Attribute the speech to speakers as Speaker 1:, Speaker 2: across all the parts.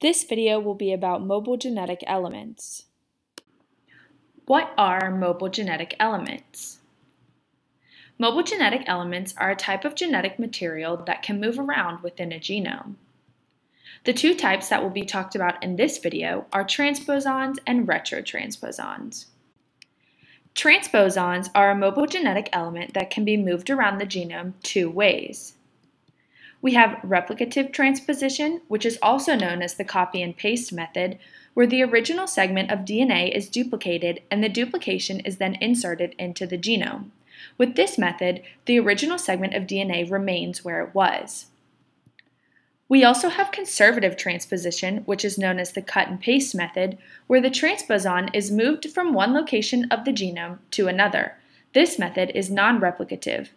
Speaker 1: This video will be about mobile genetic elements. What are mobile genetic elements? Mobile genetic elements are a type of genetic material that can move around within a genome. The two types that will be talked about in this video are transposons and retrotransposons. Transposons are a mobile genetic element that can be moved around the genome two ways. We have replicative transposition, which is also known as the copy and paste method, where the original segment of DNA is duplicated and the duplication is then inserted into the genome. With this method, the original segment of DNA remains where it was. We also have conservative transposition, which is known as the cut and paste method, where the transposon is moved from one location of the genome to another. This method is non-replicative.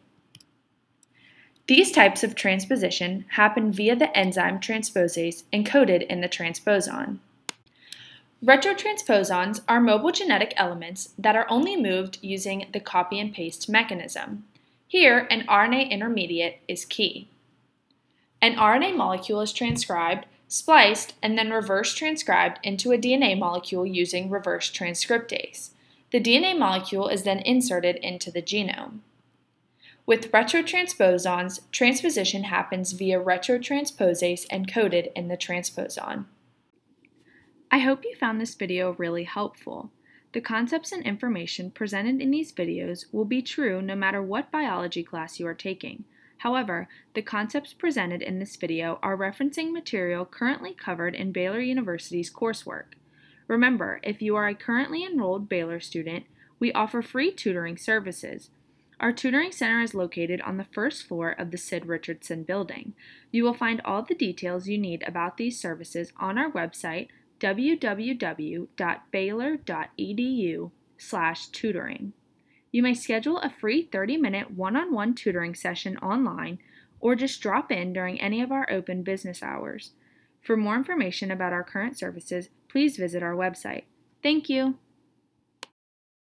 Speaker 1: These types of transposition happen via the enzyme transposase encoded in the transposon. Retrotransposons are mobile genetic elements that are only moved using the copy and paste mechanism. Here, an RNA intermediate is key. An RNA molecule is transcribed, spliced, and then reverse transcribed into a DNA molecule using reverse transcriptase. The DNA molecule is then inserted into the genome. With retrotransposons, transposition happens via retrotransposase encoded in the transposon. I hope you found this video really helpful. The concepts and information presented in these videos will be true no matter what biology class you are taking. However, the concepts presented in this video are referencing material currently covered in Baylor University's coursework. Remember, if you are a currently enrolled Baylor student, we offer free tutoring services. Our tutoring center is located on the first floor of the Sid Richardson building. You will find all the details you need about these services on our website www.baylor.edu/tutoring. You may schedule a free 30-minute one-on-one tutoring session online or just drop in during any of our open business hours. For more information about our current services, please visit our website. Thank you.